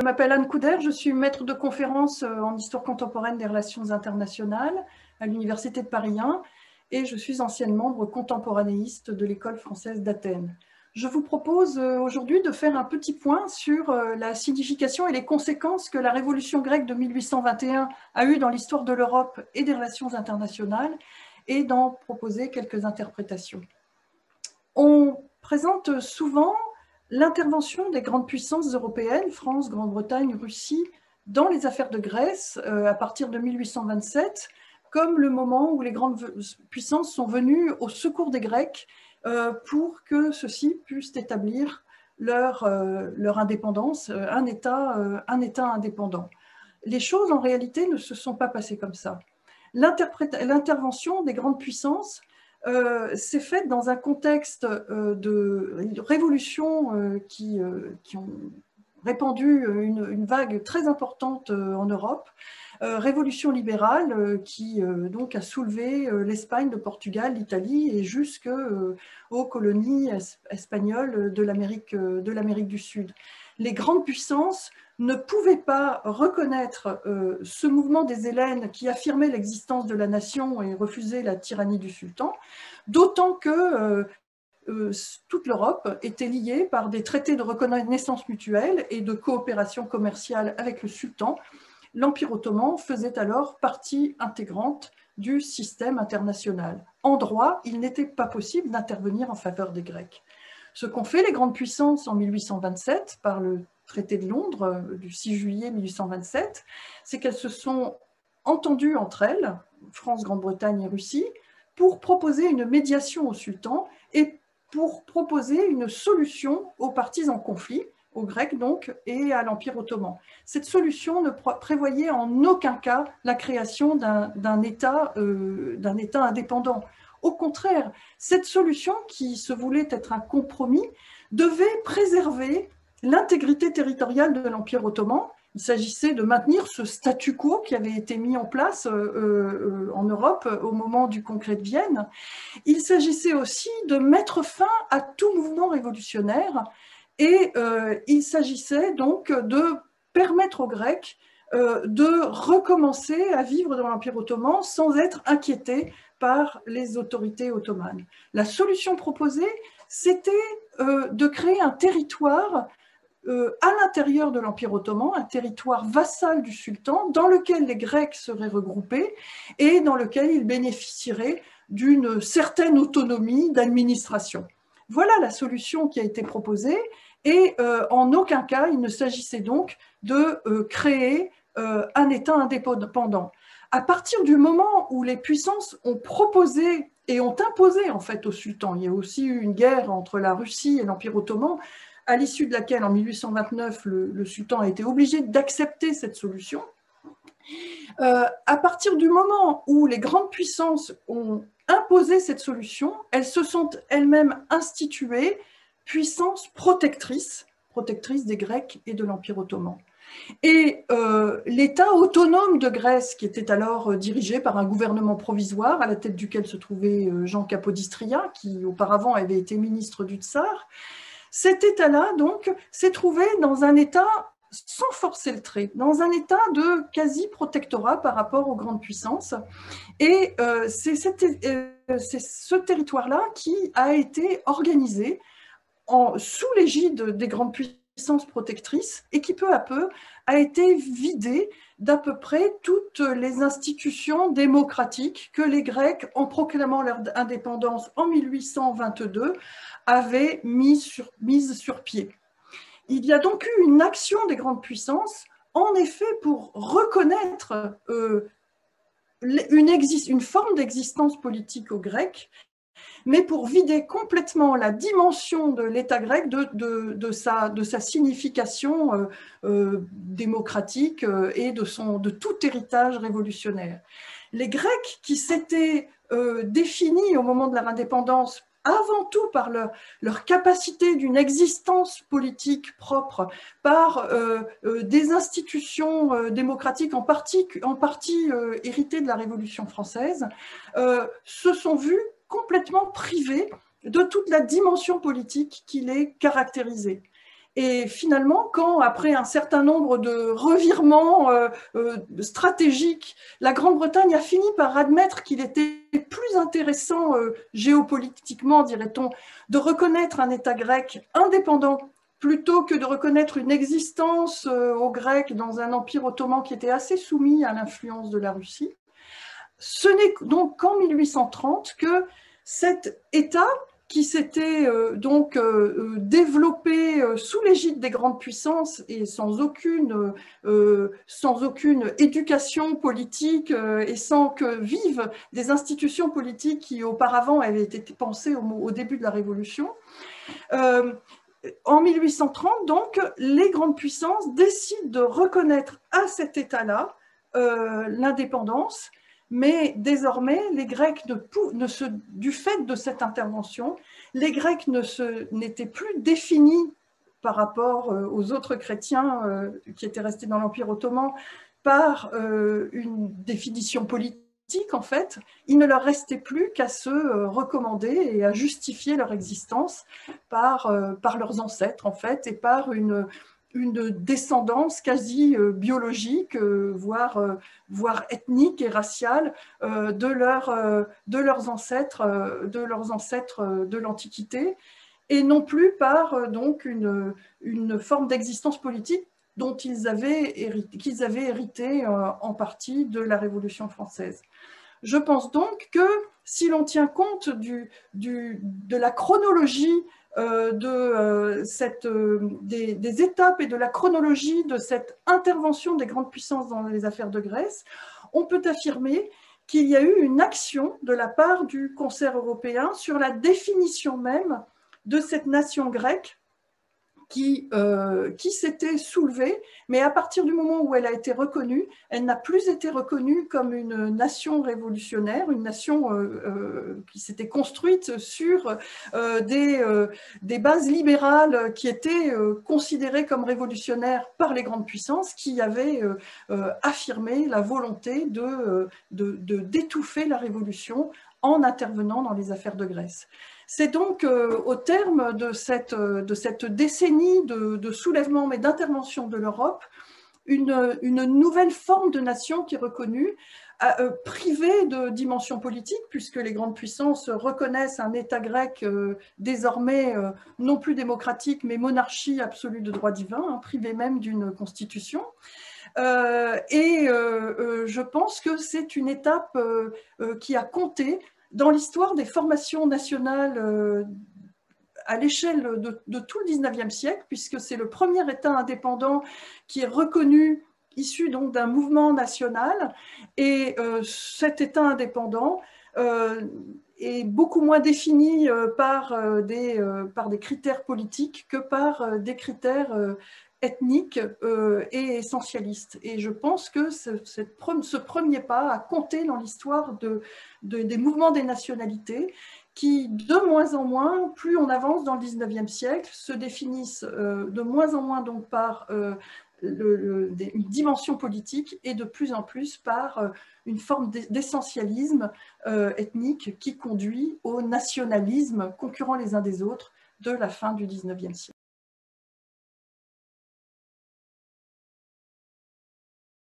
Je m'appelle Anne Couder, je suis maître de conférence euh, en histoire contemporaine des relations internationales à l'Université de Paris 1 et je suis ancienne membre contemporanéiste de l'École française d'Athènes. Je vous propose euh, aujourd'hui de faire un petit point sur euh, la signification et les conséquences que la révolution grecque de 1821 a eues dans l'histoire de l'Europe et des relations internationales et d'en proposer quelques interprétations. On présente souvent l'intervention des grandes puissances européennes, France, Grande-Bretagne, Russie, dans les affaires de Grèce euh, à partir de 1827, comme le moment où les grandes puissances sont venues au secours des Grecs euh, pour que ceux-ci puissent établir leur, euh, leur indépendance, un État, un État indépendant. Les choses, en réalité, ne se sont pas passées comme ça. L'intervention des grandes puissances euh, s'est faite dans un contexte euh, de révolution euh, qui, qui, ont répandu une, vague très importante en Europe, révolution libérale qui donc a soulevé l'Espagne, le Portugal, l'Italie et jusque aux colonies espagnoles de l'Amérique du Sud. Les grandes puissances ne pouvaient pas reconnaître euh, ce mouvement des Hélènes qui affirmait l'existence de la nation et refusait la tyrannie du sultan, d'autant que euh, euh, toute l'Europe était liée par des traités de reconnaissance mutuelle et de coopération commerciale avec le sultan. L'Empire ottoman faisait alors partie intégrante du système international. En droit, il n'était pas possible d'intervenir en faveur des Grecs. Ce qu'ont fait les grandes puissances en 1827 par le traité de Londres euh, du 6 juillet 1827, c'est qu'elles se sont entendues entre elles, France, Grande-Bretagne et Russie, pour proposer une médiation au sultan et pour proposer une solution aux partis en conflit, aux Grecs donc, et à l'Empire ottoman. Cette solution ne prévoyait en aucun cas la création d'un euh, État indépendant. Au contraire, cette solution, qui se voulait être un compromis, devait préserver l'intégrité territoriale de l'Empire ottoman. Il s'agissait de maintenir ce statu quo qui avait été mis en place euh, euh, en Europe au moment du congrès de Vienne. Il s'agissait aussi de mettre fin à tout mouvement révolutionnaire et euh, il s'agissait donc de permettre aux Grecs de recommencer à vivre dans l'Empire ottoman sans être inquiétés par les autorités ottomanes. La solution proposée, c'était de créer un territoire euh, à l'intérieur de l'Empire ottoman, un territoire vassal du sultan, dans lequel les Grecs seraient regroupés et dans lequel ils bénéficieraient d'une certaine autonomie d'administration. Voilà la solution qui a été proposée et euh, en aucun cas il ne s'agissait donc de euh, créer un État indépendant. À partir du moment où les puissances ont proposé et ont imposé en fait au sultan, il y a aussi eu une guerre entre la Russie et l'Empire ottoman à l'issue de laquelle, en 1829, le, sultan a été obligé d'accepter cette solution. Euh, à partir du moment où les grandes puissances ont imposé cette solution, elles se sont elles-mêmes instituées puissances protectrices, protectrices des Grecs et de l'Empire ottoman. Et euh, l'État autonome de Grèce, qui était alors dirigé par un gouvernement provisoire, à la tête duquel se trouvait euh, Jean Capodistria, qui auparavant avait été ministre du Tsar, cet état-là, donc, s'est trouvé dans un état sans forcer le trait, dans un état de quasi-protectorat par rapport aux grandes puissances. Et euh, c'est euh, ce territoire-là qui a été organisé sous l'égide des grandes puissances protectrices et qui peu à peu a été vidé d'à peu près toutes les institutions démocratiques que les Grecs, en proclamant leur indépendance en 1822, avait mise sur, pied. Il y a donc eu une action des grandes puissances, en effet, pour reconnaître euh, une, forme d'existence politique aux Grecs, mais pour vider complètement la dimension de l'État grec de, sa, signification euh, euh, démocratique et de, tout héritage révolutionnaire. Les Grecs qui s'étaient définis au moment de leur indépendance avant tout par leur, capacité d'une existence politique propre, par euh, euh, des institutions euh, démocratiques en partie héritées de la Révolution française, se sont vus complètement privés de toute la dimension politique qui les caractérisait. Et finalement, quand, après un certain nombre de revirements euh, euh, stratégiques, la Grande-Bretagne a fini par admettre qu'il était plus intéressant euh, géopolitiquement, dirait-on, de reconnaître un État grec indépendant plutôt que de reconnaître une existence aux Grecs dans un empire ottoman qui était assez soumis à l'influence de la Russie. Ce n'est donc qu'en 1830 que cet État qui s'était euh, donc euh, euh, développé sous l'égide des grandes puissances et sans aucune, éducation politique et sans que vivent des institutions politiques qui auparavant avaient été pensées au, au début de la Révolution. en 1830, donc, les grandes puissances décident de reconnaître à cet État-là l'indépendance mais désormais, les Grecs, ne, se, du fait de cette intervention, les Grecs n'étaient plus définis par rapport euh, aux autres chrétiens euh, qui étaient restés dans l'Empire ottoman par euh, une définition politique, en fait, il ne leur restait plus qu'à se recommander et à justifier leur existence par, par leurs ancêtres, en fait, et par une, une descendance quasi euh, biologique, euh, voire, euh, voire ethnique et raciale de, leur, de leurs ancêtres de l'Antiquité, et non plus par donc une, forme d'existence politique dont ils avaient qu'ils avaient hérité en partie de la Révolution française. Je pense donc que si l'on tient compte de la chronologie euh, euh, euh, des, étapes et de la chronologie de cette intervention des grandes puissances dans les affaires de Grèce, on peut affirmer qu'il y a eu une action de la part du concert européen sur la définition même de cette nation grecque qui, euh, qui s'était soulevée, mais à partir du moment où elle a été reconnue, elle n'a plus été reconnue comme une nation révolutionnaire, une nation euh, euh, qui s'était construite sur des, bases libérales qui étaient considérées comme révolutionnaires par les grandes puissances qui avaient affirmé la volonté de, d'étouffer la révolution en intervenant dans les affaires de Grèce. C'est donc euh, au terme de cette, euh, décennie de, soulèvement mais d'intervention de l'Europe, une, nouvelle forme de nation qui est reconnue, euh, privée de dimension politique, puisque les grandes puissances reconnaissent un État grec désormais non plus démocratique, mais monarchie absolue de droit divin, hein, privé même d'une constitution. et je pense que c'est une étape qui a compté dans l'histoire des formations nationales euh, à l'échelle de, tout le 19e siècle, puisque c'est le premier État indépendant qui est reconnu, issu donc d'un mouvement national, et euh, cet État indépendant euh, est beaucoup moins défini par des critères politiques que par des critères ethniques et essentialistes. Et je pense que ce, premier pas a compté dans l'histoire de, des mouvements des nationalités qui, de moins en moins, plus on avance dans le 19e siècle, se définissent euh, de moins en moins donc par euh, une dimension politique et de plus en plus par euh, une forme d'essentialisme ethnique qui conduit au nationalisme concurrent les uns des autres de la fin du 19e siècle.